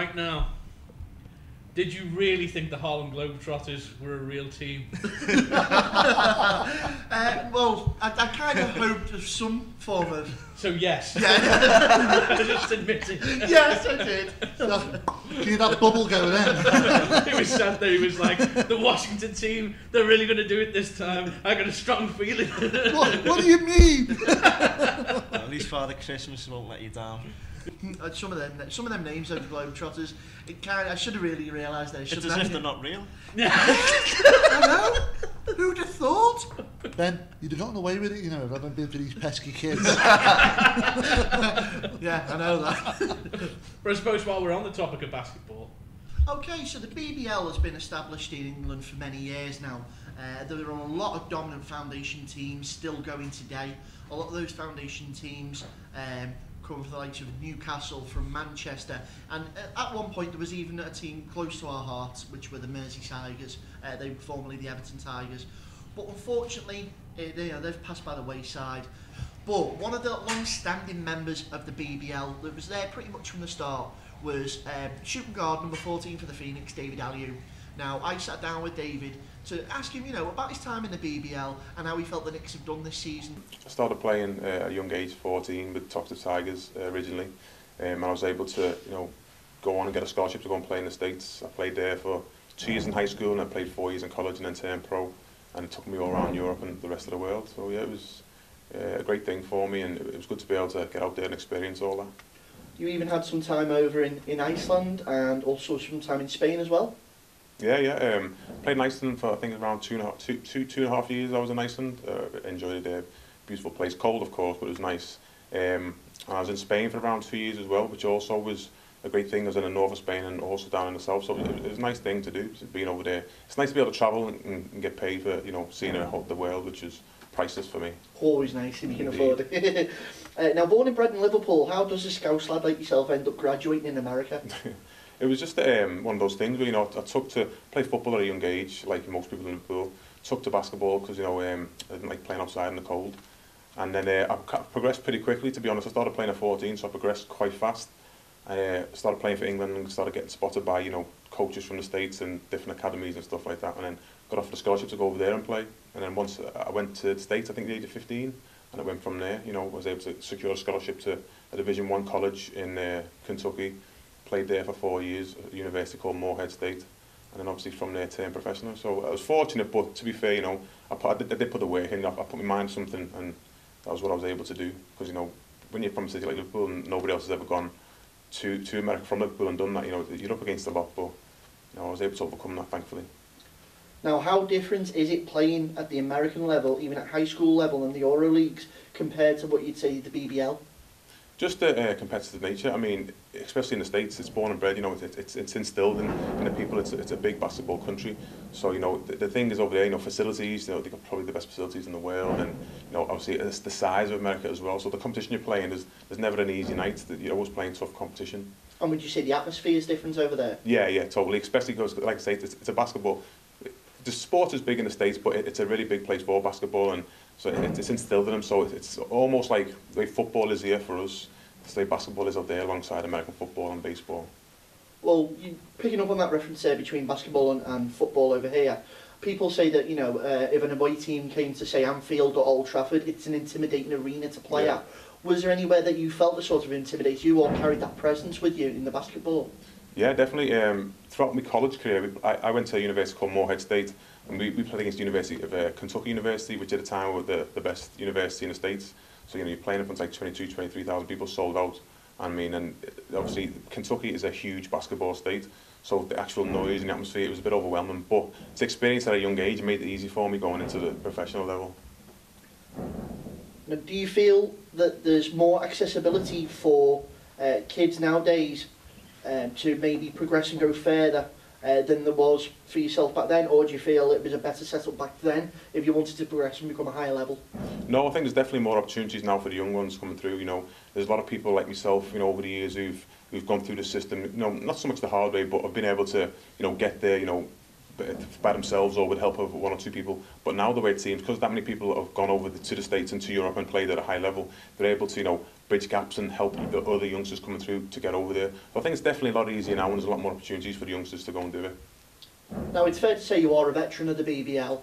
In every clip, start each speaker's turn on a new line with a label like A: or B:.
A: you right now. Did you really think the Harlem Globetrotters were a real team?
B: uh, well, I, I kind of hoped of some form of.
A: So yes.
B: Yeah.
A: I Just admit it.
B: yes, I did.
C: Can you that bubble go then?
A: he was sat there. He was like, "The Washington team, they're really going to do it this time. I got a strong feeling."
C: what, what do you mean?
D: At least Father Christmas won't let you down.
B: Uh, some of them, some of them names of the Globetrotters, it kind I should have really realised that. I
D: It's as if they're not real.
B: I know. Who'd have thought?
C: Ben, you'd have gotten away with it, you know, if it hadn't been for these pesky kids.
B: Yeah, I know that.
A: but I suppose while we're on the topic of basketball,
B: Okay, so the BBL has been established in England for many years now. Uh, there are a lot of dominant foundation teams still going today. A lot of those foundation teams um, come from the likes of Newcastle, from Manchester, and uh, at one point there was even a team close to our hearts, which were the Merseyside Uh, they were formerly the Everton Tigers. But unfortunately, uh, they've passed by the wayside. But one of the long-standing members of the BBL that was there pretty much from the start was um, shooting guard number 14 for the Phoenix, David Aliu. Now, I sat down with David to ask him, you know, about his time in the BBL and how he felt the Knicks have done this season.
E: I started playing uh, at a young age, 14, with Toxteth Tigers uh, originally. Um, and I was able to, you know, go on and get a scholarship to go and play in the States. I played there for two years in high school and I played four years in college and then turned pro. And it took me all around Europe and the rest of the world. So yeah, it was uh, a great thing for me and it was good to be able to get out there and experience all that.
F: You even had some time over in, in Iceland and also some time in Spain as well.
E: Yeah, yeah. Um, played in Iceland for I think around two and a half, two, two, two and a half years. I was in Iceland. Uh, enjoyed it there. Beautiful place. Cold, of course, but it was nice. Um, I was in Spain for around two years as well, which also was a great thing. I was in the north of Spain and also down in the south, so it was, it was a nice thing to do. Being over there, it's nice to be able to travel and, and get paid for you know seeing the the world, which is priceless for me.
F: Always nice if you can
E: Indeed.
F: afford it. uh, now, born and bred in Liverpool, how does a Scouse lad like yourself end up graduating in America?
E: It was just um, one of those things where, you know, I, took to play football at a young age, like most people in Liverpool, took to basketball because, you know, um, I didn't like playing outside in the cold. And then uh, I progressed pretty quickly, to be honest. I started playing at 14, so I progressed quite fast. I uh, started playing for England and started getting spotted by, you know, coaches from the States and different academies and stuff like that. And then got offered a scholarship to go over there and play. And then once uh, I went to the States, I think the age of 15, and it went from there. You know, I was able to secure a scholarship to a Division One college in uh, Kentucky. Played there for four years at a university called Morehead State. And then obviously from there turned professional. So I was fortunate, but to be fair, you know, I, put, I, did, I did put the work in. I, I put my mind to something, and that was what I was able to do. Because you know, when you're from a city like Liverpool, and nobody else has ever gone to to America from Liverpool and done that, you know, you're up against a lot. But you know, I was able to overcome that, thankfully.
F: Now, how different is it playing at the American level, even at high school level and the Euro Leagues, compared to what you'd say the BBL?
E: Just the uh, competitive nature. I mean, especially in the States, it's born and bred, you know, it, it's, it's instilled in, in the people. It's, it's a big basketball country. So, you know, the, the thing is over there, you know, facilities, you know, they've got probably the best facilities in the world. And, you know, obviously it's the size of America as well. So the competition you're playing, is there's never an easy night. You're always playing tough competition.
F: And would you say the atmosphere is different over there?
E: Yeah, yeah, totally. Especially because, like I say, it's, it's a basketball. The sport is big in the States, but it, it's a really big place for basketball. And so it, it's instilled in them. So it's almost like the way football is here for us. Say basketball is out there alongside American football and baseball.
F: Well, you, picking up on that reference there between basketball and, and football over here, people say that, you know, uh, if an away team came to, say, Anfield or Old Trafford, it's an intimidating arena to play
E: Yeah.
F: at. Was there anywhere that you felt that sort of intimidates you or carried that presence with you in the basketball?
E: Yeah, definitely. Um, throughout my college career, I, I went to a university called Moorhead State, and we, we played against the University of uh, Kentucky University, which at the time was the, the best university in the States. So, you know, you're playing in front of like 22, 23,000 people sold out. I mean, and uh, obviously Kentucky is a huge basketball state, so the actual noise and the atmosphere, it was a bit overwhelming, but it's experience at a young age made it easy for me going into the professional level.
F: Now, do you feel that there's more accessibility for uh, kids nowadays um, to maybe progress and go further uh, than there was for yourself back then, or do you feel it was a better setup back then if you wanted to progress and become a higher level?
E: No, I think there's definitely more opportunities now for the young ones coming through. You know, there's a lot of people like myself, you know, over the years who've who've gone through the system. You know, not so much the hard way, but have been able to, you know, get there. You know, by themselves or with help of one or two people. But now the way it seems, because that many people have gone over the, to the States and to Europe and played at a high level, they're able to, you know, bridge gaps and help the other youngsters coming through to get over there. So I think it's definitely a lot easier now and there's a lot more opportunities for the youngsters to go and do it.
F: Now, it's fair to say you are a veteran of the BBL.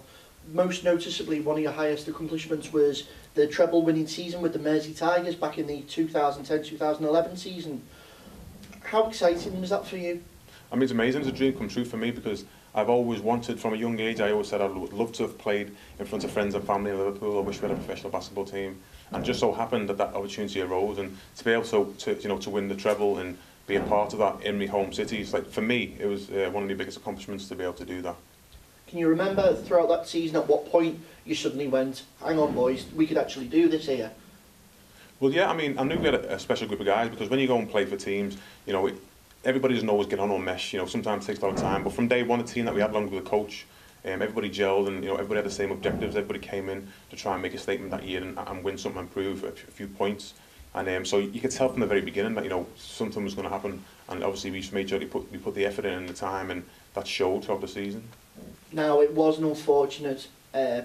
F: Most noticeably, one of your highest accomplishments was the treble winning season with the Mersey Tigers back in the 2010-2011 season. How exciting was that for you?
E: I mean, it's amazing. It's a dream come true for me because I've always wanted, from a young age, I always said I would love to have played in front of friends and family in Liverpool. I wish we had a professional basketball team. And just so happened that that opportunity arose and to be able to, to you know, to win the treble and be a part of that in my home city, it's like, for me, it was uh, one of the biggest accomplishments to be able to do that.
F: Can you remember throughout that season at what point you suddenly went, hang on boys, we could actually do this here?
E: Well, yeah, I mean, I knew we had a, a special group of guys because when you go and play for teams, you know, it, everybody doesn't always get on or mesh. You know, sometimes it takes a lot of time. But from day one, the team that we had along with the coach, um, everybody gelled and you know everybody had the same objectives. Everybody came in to try and make a statement that year and, and win something, improve a, few- a few points. And um, so you could tell from the very beginning that you know something was going to happen. And obviously we just made sure we put we put the effort in and the time, and that showed throughout the season.
F: Now, it was an unfortunate, uh,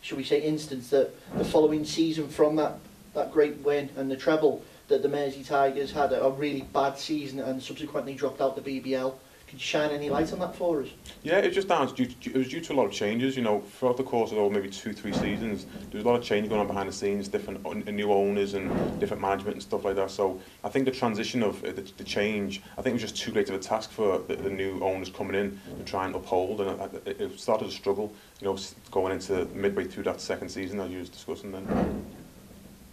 F: shall we say, instance that the following season from that, that great win and the treble, that the Mersey Tigers had a, a really bad season and subsequently dropped out the BBL. Could you shine any light on that for us?
E: Yeah, it just down. Due- it was due to a lot of changes. You know, throughout the course of oh, maybe two, three seasons, there was a lot of change going on behind the scenes, different new owners and different management and stuff like that. So I think the transition of uh, the, the change, I think it was just too great of a task for the, the new owners coming in to try and uphold, and it, it started to struggle. You know, going into midway through that second season as you was discussing then.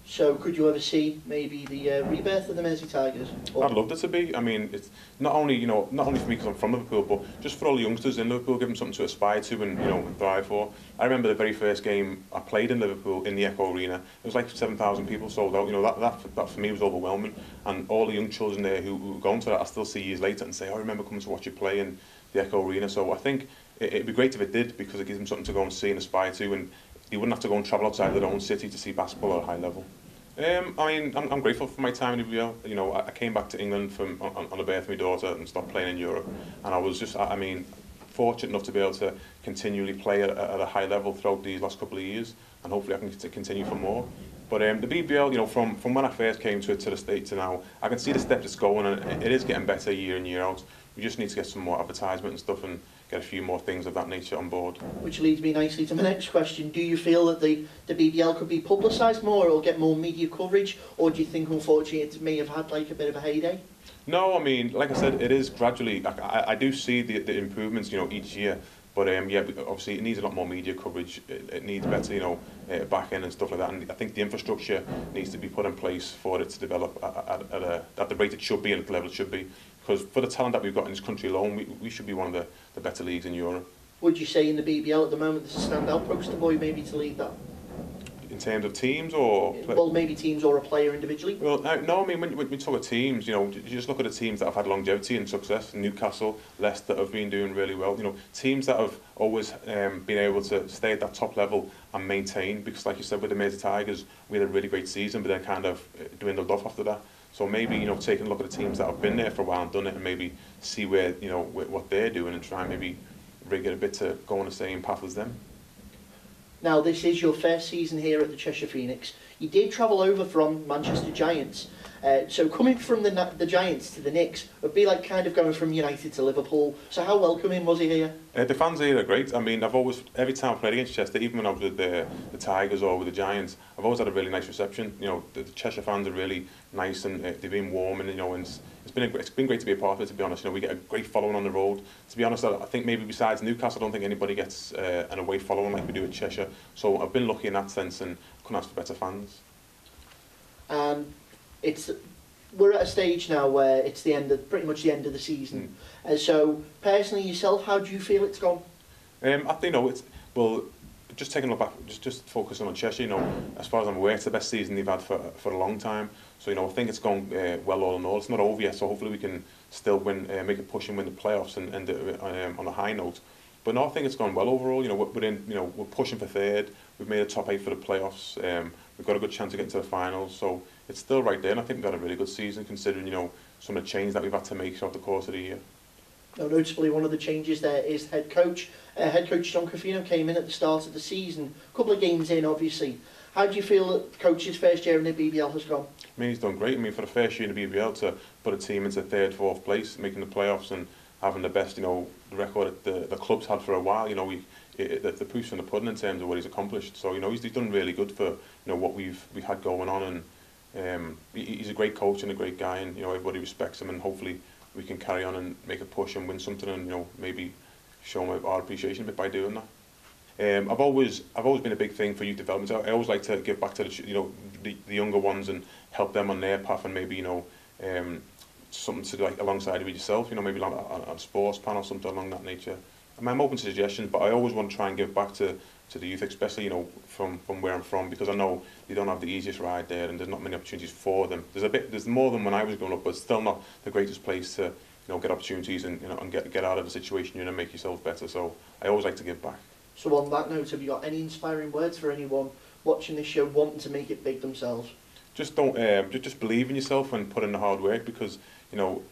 F: So could you ever see maybe the uh, rebirth of the Mersey Tigers? Or
E: I'd love it to be. I mean, it's not only you know not only for me because I'm from Liverpool, but just for all the youngsters in Liverpool, give them something to aspire to and you know and thrive for. I remember the very first game I played in Liverpool in the Echo Arena. It was like 7,000 people sold out. You know that that that for me was overwhelming, and all the young children there who, who gone to that, I still see years later and say, oh, I remember coming to watch you play in the Echo Arena. So I think it, it'd be great if it did because it gives them something to go and see and aspire to and they wouldn't have to go and travel outside their own city to see basketball at a high level. Um, I mean, I'm, I'm grateful for my time in UBL. You know, I, I came back to England from on, on the birth of my daughter and stopped playing in Europe, and I was just, I, I mean, fortunate enough to be able to continually play at, at a high level throughout these last couple of years, and hopefully I can continue for more. But um, the BBL, you know, from, from when I first came to to the States to now, I can see the steps it's going, and it, it is getting better year in year out. We just need to get some more advertisement and stuff, and get a few more things of that nature on board.
F: Which leads me nicely to my next question. Do you feel that the, the BBL could be publicised more or get more media coverage? Or do you think, unfortunately, it may have had like a bit of a heyday?
E: No, I mean, like I said, it is gradually. Like, I, I do see the, the improvements, you know, each year. But um, yeah, obviously it needs a lot more media coverage. It, it needs better, you know, uh, back end and stuff like that. And I think the infrastructure needs to be put in place for it to develop at, at, at, a, at the rate it should be and at the level it should be. Because for the talent that we've got in this country alone, we, we should be one of the, the better leagues in Europe.
F: Would you say in the BBL at the moment there's a standout poster boy maybe to lead that?
E: In terms of teams or...
F: Well, maybe teams or a player individually?
E: Well, no, I mean, when, when we talk of teams, you know, you just look at the teams that have had longevity and success. Newcastle, Leicester have been doing really well. You know, teams that have always um, been able to stay at that top level and maintain. Because, like you said, with the Mersey Tigers, we had a really great season, but then kind of uh, dwindled off after that. So maybe, you know, taking a look at the teams that have been there for a while and done it and maybe see where, you know, what they're doing and try and maybe rig it a bit to go on the same path as them.
F: Now, this is your first season here at the Cheshire Phoenix. You did travel over from Manchester Giants. Uh, so coming from the, the Giants to the Knicks would be like kind of going from United to Liverpool. So how welcoming was he here?
E: Uh, the fans here are great. I mean, I've always, every time I've played against Chester, even when I was with the, the Tigers or with the Giants, I've always had a really nice reception. You know, the, the Cheshire fans are really nice and uh, they've been warm and, you know, and it's, it's been a, it's been great to be a part of it, to be honest. You know, we get a great following on the road. To be honest, I, I think maybe besides Newcastle, I don't think anybody gets uh, an away following like we do at Cheshire. So I've been lucky in that sense and couldn't ask for better fans.
F: And it's we're at a stage now where it's the end of pretty much the end of the season. Uh, so personally yourself, how do you feel it's gone?
E: Um, I think, you know, it's, well, just taking a look back, just, just focusing on Cheshire, you know, as far as I'm aware, it's the best season they've had for, for a long time. So, you know, I think it's gone uh, well all in all. It's not over yet, so hopefully we can still win, uh, make a push and win the playoffs and end it um, on a high note. But no, I think it's gone well overall. You know, we're in, you know, we're pushing for third. We've made a top eight for the playoffs. Um, We've got a good chance of getting to the finals, so it's still right there, and I think we've had a really good season considering, you know, some of the changes that we've had to make throughout the course of the year.
F: Now, notably, one of the changes there is head coach. Uh, head coach John Cofino came in at the start of the season, a couple of games in, obviously. How do you feel that coach's first year in the BBL has gone?
E: I mean, he's done great. I mean, for the first year in the BBL to put a team into third, fourth place, making the playoffs and having the best, you know, record that the, the club's had for a while. You know, we it, the, the proof's in the pudding in terms of what he's accomplished. So, you know, he's, he's done really good for, you know, what we've we've had going on. And um, he, he's a great coach and a great guy and, you know, everybody respects him and hopefully we can carry on and make a push and win something and, you know, maybe show him our appreciation a bit by doing that. Um, I've always I've always been a big thing for youth development. I, I always like to give back to the you know the, the younger ones and help them on their path and maybe you know um, something to do like alongside with yourself. You know maybe on a, a sports panel something along that nature. I'm open to suggestions, but I always want to try and give back to, to the youth, especially you know from, from where I'm from, because I know they don't have the easiest ride there, and there's not many opportunities for them. There's a bit, there's more than when I was growing up, but still not the greatest place to you know get opportunities and you know and get get out of the situation in and make yourself better. So I always like to give back.
F: So on that note, have you got any inspiring words for anyone watching this show wanting to make it big themselves?
E: just don't um, just, just believe in yourself and put in the hard work because you know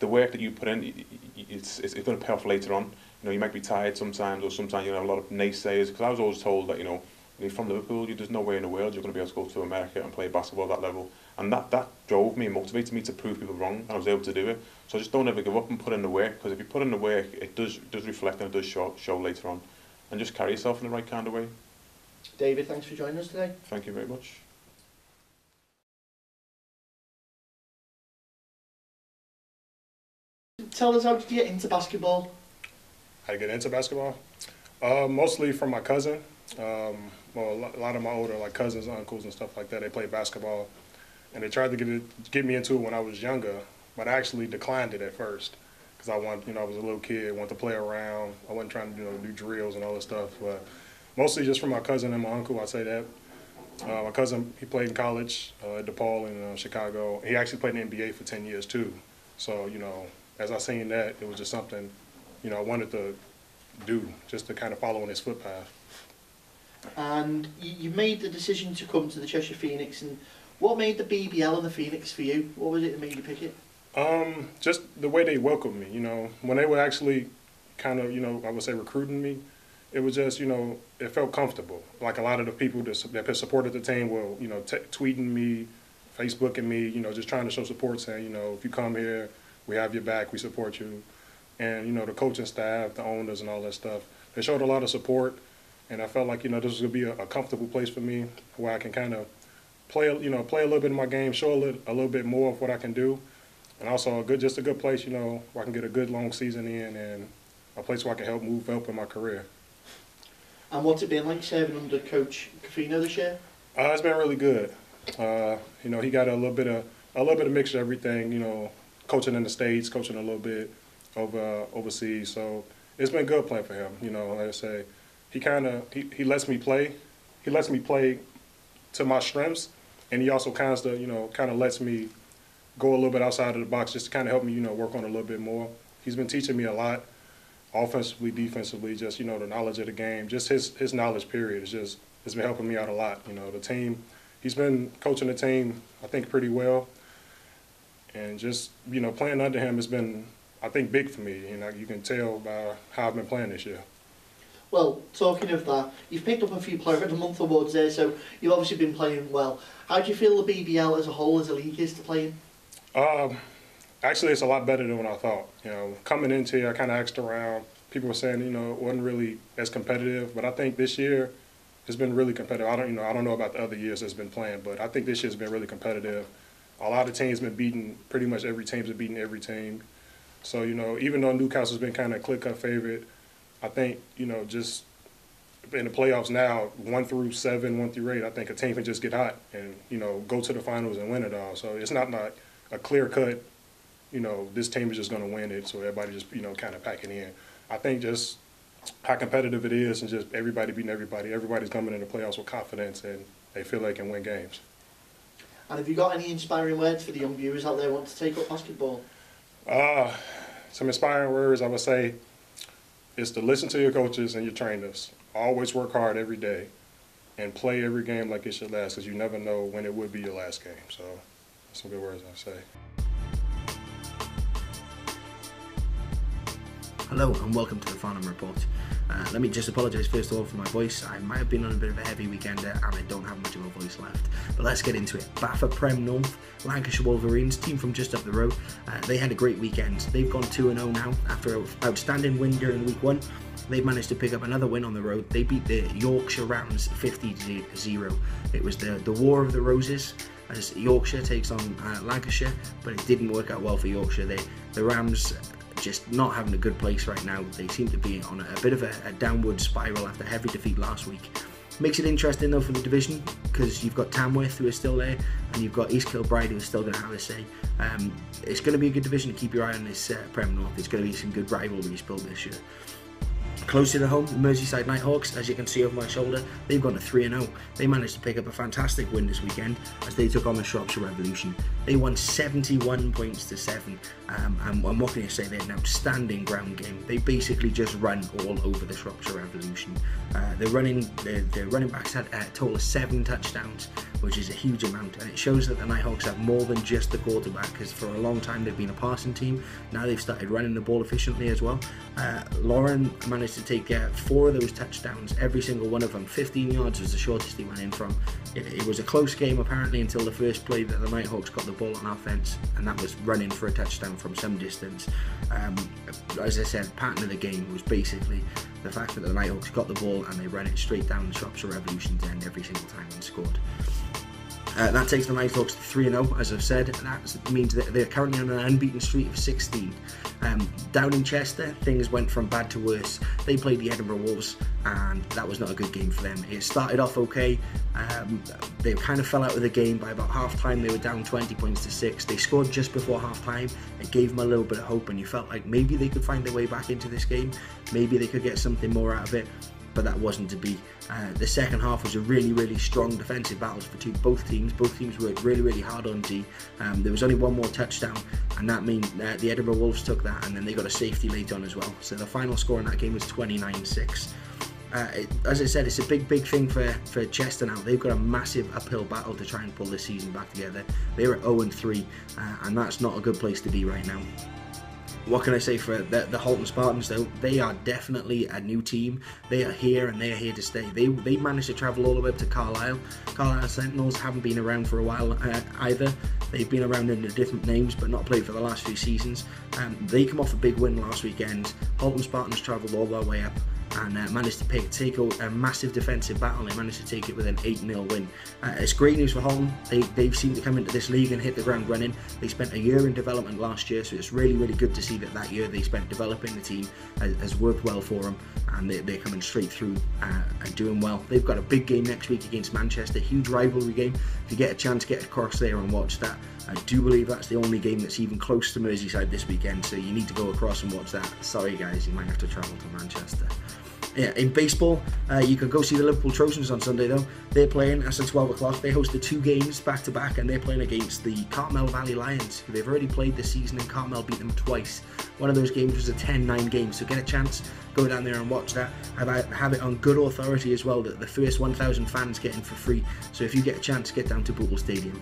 E: the work that you put in it's it's, it's going to pay off later on you know you might be tired sometimes or sometimes you have a lot of naysayers because I was always told that you know you're from Liverpool you, there's no way in the world you're going to be able to go to America and play basketball at that level. And that that drove me and motivated me to prove people wrong and I was able to do it. So just don't ever give up and put in the work because if you put in the work it does does reflect and it does show, show later on. And just carry yourself in the right kind of way.
F: David, thanks for joining us today.
E: thank you very much.
F: Tell us how did you get into basketball?
G: How to get into basketball? Uh, mostly from my cousin. Um, well, a lot of my older like cousins, uncles, and stuff like that. They played basketball, and they tried to get it, get me into it when I was younger, but I actually declined it at first because I want, you know, I was a little kid, wanted to play around. I wasn't trying to, you know, do drills and all this stuff. But mostly just from my cousin and my uncle. I say that. Uh, my cousin, he played in college uh, at DePaul in uh, Chicago. He actually played in the NBA for 10 years too. So, you know, as I seen that, it was just something, you know, I wanted to do, just to kind of follow in his footpath.
F: And you, you made the decision to come to the Cheshire Phoenix. And what made the BBL and the Phoenix for you? What was it that made you pick it?
G: Um, just the way they welcomed me, you know, when they were actually kind of, you know, I would say recruiting me, it was just, you know, it felt comfortable. Like a lot of the people that, that supported the team were, you know, tweeting me, Facebooking me, you know, just trying to show support, saying, you know, if you come here, we have your back, we support you. And, you know, the coaching staff, the owners and all that stuff, they showed a lot of support. And I felt like, you know, this was going to be a, a comfortable place for me where I can kind of play, you know, play a little bit of my game, show a little, a little bit more of what I can do and also a good, just a good place, you know, where I can get a good long season in, and a place where I can help move up in my career.
F: And what's it been like serving under Coach Coffino this year?
G: Uh, it's been really good. Uh, you know, he got a little bit of a little bit of mixture of everything. You know, coaching in the states, coaching a little bit over overseas. So it's been good playing for him. You know, like I say, he kind of he, he lets me play. He lets me play to my strengths, and he also kind of you know kind of lets me go a little bit outside of the box just to kind of help me you know work on a little bit more. He's been teaching me a lot, offensively, defensively, just you know the knowledge of the game, just his his knowledge period is just has been helping me out a lot. You know the team, he's been coaching the team I think pretty well, and just you know playing under him has been I think big for me. You know you can tell by how I've been playing this year.
F: Well, talking of that, you've picked up a few Player of the Month awards there, so you've obviously been playing well. How do you feel the BBL as a whole, as a league, is to play in?
G: Um, actually, it's a lot better than what I thought. You know, coming into here, I kind of asked around. People were saying, you know, it wasn't really as competitive, but I think this year has been really competitive. I don't, you know, I don't know about the other years that's been playing, but I think this year's been really competitive. A lot of teams been beating. Pretty much every team's been beating every team. So you know, even though Newcastle's been kind of clear-cut favorite, I think you know just in the playoffs now, one through seven, one through eight, I think a team can just get hot and you know go to the finals and win it all. So it's not like a clear cut, you know, this team is just going to win it. So everybody just you know kind of packing in. I think just how competitive it is and just everybody beating everybody. Everybody's coming in the playoffs with confidence and they feel they can win games.
F: And have you got any inspiring words for the young viewers out there who want to take up basketball?
G: Uh, some inspiring words I would say is to listen to your coaches and your trainers. Always work hard every day and play every game like it's your last because you never know when it would be your last game. So, some good words I say.
H: Hello and welcome to the Farnham Report. Uh, let me just apologise first of all for my voice. I might have been on a bit of a heavy weekender and I don't have much of a voice left. But let's get into it. BAFA Prem North, Lancashire Wolverines, team from just up the road. Uh, they had a great weekend. They've gone 2 0 now after an outstanding win during week one. They've managed to pick up another win on the road. They beat the Yorkshire Rams 50 0. It was the, the War of the Roses as Yorkshire takes on uh, Lancashire, but it didn't work out well for Yorkshire. They, the Rams just not having a good place right now. They seem to be on a, a bit of a, a, downward spiral after heavy defeat last week. Makes it interesting though for the division because you've got Tamworth who are still there and you've got East Kilbride who are still going to have a say. Um, it's going to be a good division to keep your eye on this uh, Prem North. It's going to be some good rivalries built this year. Closer to home, Merseyside Nighthawks, as you can see over my shoulder, they've gone to 3 0. They managed to pick up a fantastic win this weekend as they took on the Shropshire Revolution. They won 71 points to 7, um, and, and what can you say? They're an outstanding ground game. They basically just run all over the Shropshire Revolution. Uh, they're running, their, their running backs had a total of 7 touchdowns, which is a huge amount, and it shows that the Nighthawks have more than just the quarterback because for a long time they've been a passing team. Now they've started running the ball efficiently as well. Uh, Lauren managed to take uh, four of those touchdowns, every single one of them. 15 yards was the shortest he went in from. It, it, was a close game apparently until the first play that the Nighthawks got the ball on offense, and that was running for a touchdown from some distance. Um, as I said, pattern of the game was basically the fact that the Nighthawks got the ball and they ran it straight down the Shropshire Revolution's end every single time and scored. Uh, that takes the Nighthawks to 3 0, as I've said. and That means that they're currently on an unbeaten streak of 16. Um, down in Chester, things went from bad to worse. They played the Edinburgh Wolves, and that was not a good game for them. It started off okay. Um, they kind of fell out of the game by about half time. They were down 20 points to 6. They scored just before half time. It gave them a little bit of hope, and you felt like maybe they could find their way back into this game. Maybe they could get something more out of it but that wasn't to be. Uh, the second half was a really, really strong defensive battle for two, both teams. Both teams worked really, really hard on D. Um, there was only one more touchdown, and that means uh, the Edinburgh Wolves took that, and then they got a safety late on as well. So the final score in that game was 29 6. Uh, it, as I said, it's a big, big thing for, for Chester now. They've got a massive uphill battle to try and pull this season back together. They're at 0 3, uh, and that's not a good place to be right now what can I say for the, the Halton Spartans though? They are definitely a new team. They are here and they are here to stay. They they managed to travel all the way up to Carlisle. Carlisle Sentinels haven't been around for a while uh, either. They've been around under different names but not played for the last few seasons. Um, they come off a big win last weekend. Halton Spartans travelled all their way up and uh, managed to pick, take a, a, massive defensive battle. They managed to take it with an 8 0 win. Uh, it's great news for Halton. They, they've seemed to come into this league and hit the ground running. They spent a year in development last year, so it's really, really good to see that that year they spent developing the team has, has worked well for them and they, are coming straight through uh, and doing well. They've got a big game next week against Manchester, huge rivalry game. If you get a chance, to get across there and watch that. I do believe that's the only game that's even close to Merseyside this weekend, so you need to go across and watch that. Sorry, guys, you might have to travel to Manchester in baseball, uh, you can go see the Liverpool Trojans on Sunday though. They're playing at 12 o'clock. They hosted two games back to back and they're playing against the Carmel Valley Lions. They've already played this season and Carmel beat them twice. One of those games was a 10-9 game, so get a chance, go down there and watch that. Have, have it on good authority as well that the first 1,000 fans get in for free. So if you get a chance, get down to Bootle Stadium.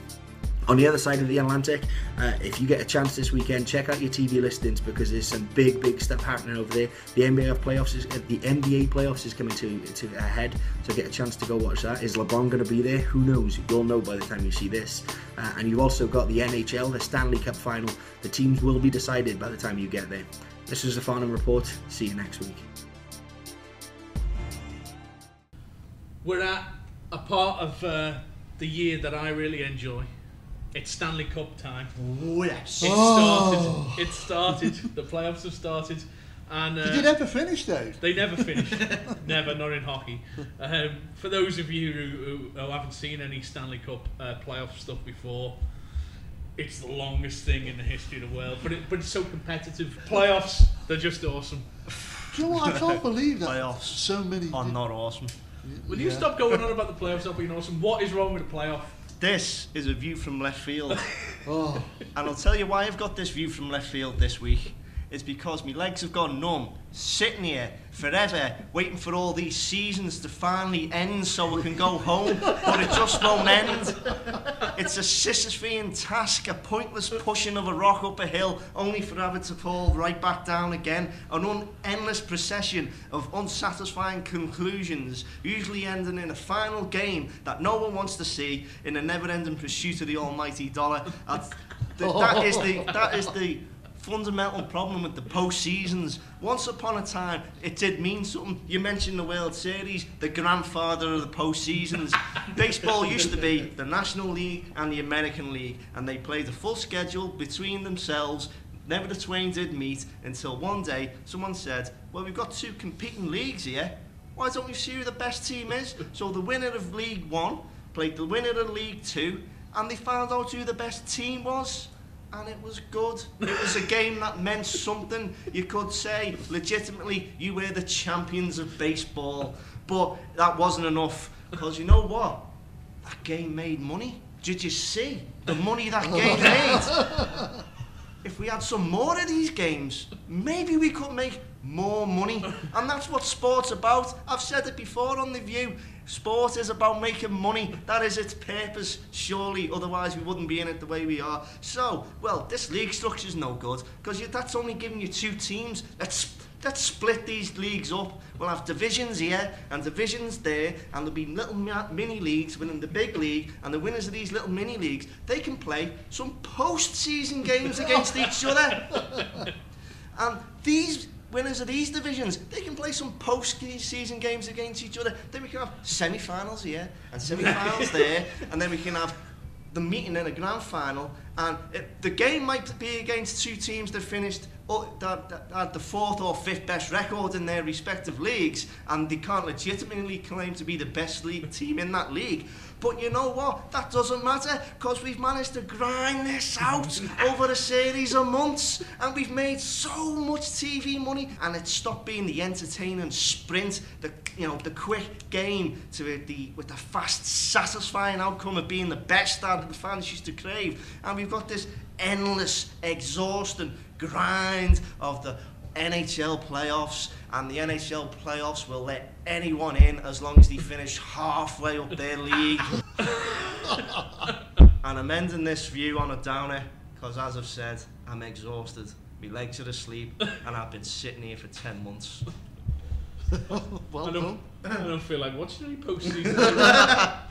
H: On the other side of the Atlantic, uh, if you get a chance this weekend, check out your TV listings because there's some big, big stuff happening over there. The NBA playoffs is uh, the NBA playoffs is coming to to a head, so get a chance to go watch that. Is LeBron going to be there? Who knows? You'll know by the time you see this. Uh, and you've also got the NHL, the Stanley Cup final. The teams will be decided by the time you get there. This is the Farnham Report. See you next week.
A: We're at a part of uh, the year that I really enjoy. It's Stanley Cup time.
B: Oh, yes.
A: It
C: Oh.
A: started. It started. The playoffs have started. And uh,
C: Did you never finish, Dave?
A: they never finish. never, not in hockey. Um, for those of you who, who, who haven't seen any Stanley Cup uh, playoff stuff before, it's the longest thing in the history of the world. But it, but it's so competitive. Playoffs, they're just awesome.
C: Do you know what? I can't believe that
D: Playoffs
C: so many.
D: are not awesome.
A: Will you stop going on about the playoffs not being awesome? What is wrong with the playoff?
D: This is a view from left field.
C: Oh,
D: and I'll tell you why I've got this view from left field this week. It's because my legs have gone numb, sitting here forever, waiting for all these seasons to finally end so I can go home, but it just won't end. It's a Sisyphean task, a pointless pushing of a rock up a hill, only for having to fall right back down again. An un- endless procession of unsatisfying conclusions, usually ending in a final game that no one wants to see in a never-ending pursuit of the almighty dollar. That is the that is the fundamental problem with the post-seasons. Once upon a time, it did mean something. You mentioned the World Series, the grandfather of the post-seasons. Baseball used to be the National League and the American League, and they played a full schedule between themselves. Never the twain did meet until one day someone said, well, we've got two competing leagues here. Why don't we see who the best team is? So the winner of League One played the winner of League Two, and they found out who the best team was and it was good. It was a game that meant something. You could say, legitimately, you were the champions of baseball. But that wasn't enough, because you know what? That game made money. Did you see the money that game made? If we had some more of these games, maybe we could make more money. And that's what sport's about. I've said it before on The View. Sport is about making money. That is its purpose, surely. Otherwise, we wouldn't be in it the way we are. So, well, this league structure's no good because that's only giving you two teams. Let's let's split these leagues up. We'll have divisions here and divisions there, and there'll be little mini leagues within the big league. And the winners of these little mini leagues, they can play some post-season games against each other. And these winners of these divisions, they can play some post-season games against each other. Then we can have semi-finals here and semi-finals there, and then we can have the meeting in a grand final. And it, the game might be against two teams that finished uh, that, that had the fourth or fifth best record in their respective leagues, and they can't legitimately claim to be the best league team in that league. But you know what? That doesn't matter because we've managed to grind this out over a series of months and we've made so much TV money and it's stopped being the entertaining sprint, the you know, the quick game to the with the fast, satisfying outcome of being the best that the fans used to crave. And we've got this endless, exhausting grind of the NHL playoffs, and the NHL playoffs will let anyone in as long as they finish halfway up their league. and I'm ending this view on a downer because, as I've said, I'm exhausted. My legs are asleep, and I've been sitting here for 10 months.
C: well
A: I don't, I don't feel like watching any postseason.